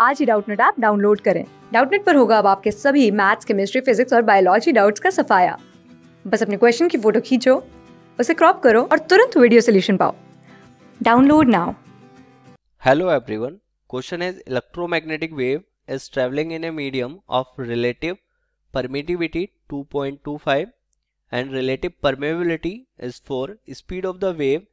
आज ही Doubtnut app download करें डाउटनेट पर होगा अब आपके सभी मैथ्स केमिस्ट्री फिजिक्स और बायोलॉजी डाउट्स का सफाया बस अपने क्वेश्चन की फ़ोटो खींचो उसे क्रॉप करो और तुरंत वीडियो सोल्यूशन पाओ download now Hello everyone. Question is electromagnetic wave is traveling in a medium of relative permittivity 2.25 and relative permeability is 4. Speed of the wave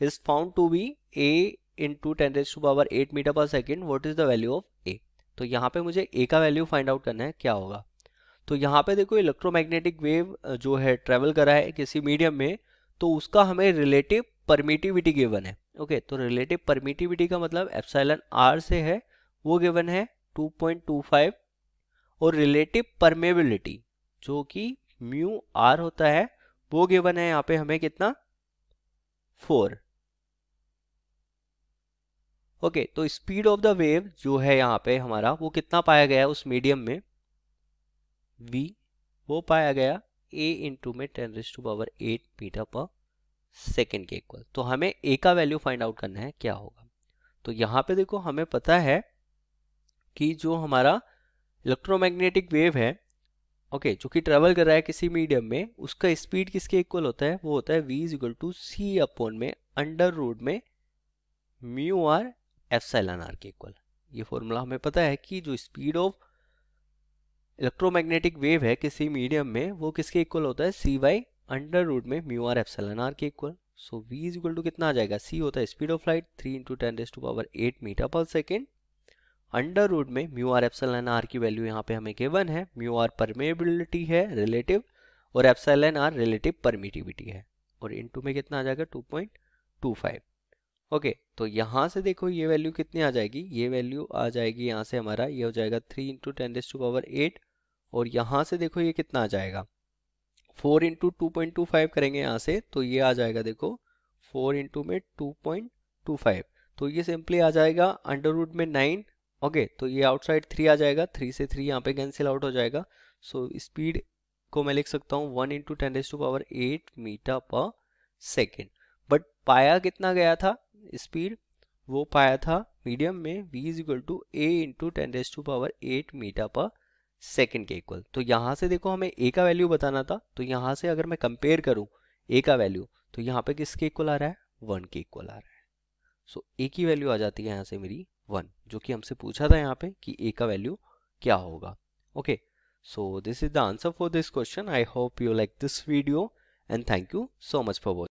is found to be a into 10 raised to power 8 meter per second. What is the value of a? तो यहाँ पे मुझे a का value find out करना है, क्या होगा तो यहाँ पे देखो इलेक्ट्रोमैग्नेटिक वेव जो है ट्रेवल कर है किसी मीडियम में तो उसका हमें रिलेटिव परमिटिविटी गिवन है ओके तो रिलेटिव परमिटिविटी का मतलब एप्साइलन आर से है, वो गिवन है 2.25 और रिलेटिव परमेबिलिटी जो कि म्यू आर होता है, वो गिवन है यहाँ पे हमें कितना फोर ओके तो स्पीड ऑफ़ द वेव जो है यहाँ पे हमारा वो कितना पाया गया उस मीडियम में? V वो पाया गया a इंटू में ten raise to power eight metre per second के इक्वल तो हमें a का वैल्यू फाइंड आउट करना है क्या होगा? तो यहाँ पे देखो हमें पता है कि जो हमारा इलेक्ट्रोमैग्नेटिक वेव है ओके okay, जो कि ट्रेवल कर रहा है किसी मीडियम में उसका स्पीड किसके इक्वल होता है? वो होता है v is equal to C upon में अंडर रूट में म्यू आर एफसाइलन आर के इक्वल ये फॉर्मूला हमें पता है कि जो स्पीड ऑफ़ इलेक्ट्रोमैग्नेटिक वेव है किसी मीडियम में, वो किसके इक्वल होता है? सी वाई अंडर रूट में म्यू आर एफसाइलन आर के equal so v is equal to कितना आ जाएगा? C होता है speed of light three into ten raise to power eight metre per second under root में म्यू आर एप्सलन आर की value यहाँ पे हमें गिवन है। म्यू आर परमेबिलिटी है रिलेटिव और एप्सलन आर रिलेटिव परमिटिविटी है। और इनटू में कितना आ जाएगा? 2.25 ओके तो यहाँ से देखो ये वैल्यू कितनी आ जाएगी? ये वैल्यू आ जाएगी यहाँ से हमारा ये हो जाएगा three into ten raise to power eight और यहाँ से देखो ये कितना आ जाएगा? Four into two point two five करेंगे यहाँ से तो ये आ जाएगा देखो फोर इंटू में टू पॉइंट टू फाइव तो ये सिंपली आ जाएगा अंडर रूट में नाइन ओके तो ये आउटसाइड थ्री आ जाएगा थ्री से थ्री यहाँ पे कैंसिल आउट हो जाएगा सो so, स्पीड को मैं लिख सकता हूँ one into ten raise to power eight metre per second but पाया कितना गया था? स्पीड वो पाया था मीडियम में v is equal to a into ten raise to power eight metre per second के इक्वल तो यहाँ से देखो हमें a का वैल्यू बताना था तो यहाँ से अगर मैं कंपेयर करूँ a का वैल्यू तो यहाँ पे किसके इक्वल आ रहा है? वन के इक्वल आ रहा है. सो so, a की वैल्यू आ जाती है यहाँ से मेरी वन जो कि हमसे पूछा था यहाँ पे कि a का वैल्यू क्या होगा. Okay so this is the answer for this question I hope you like this video and thank you so much for watching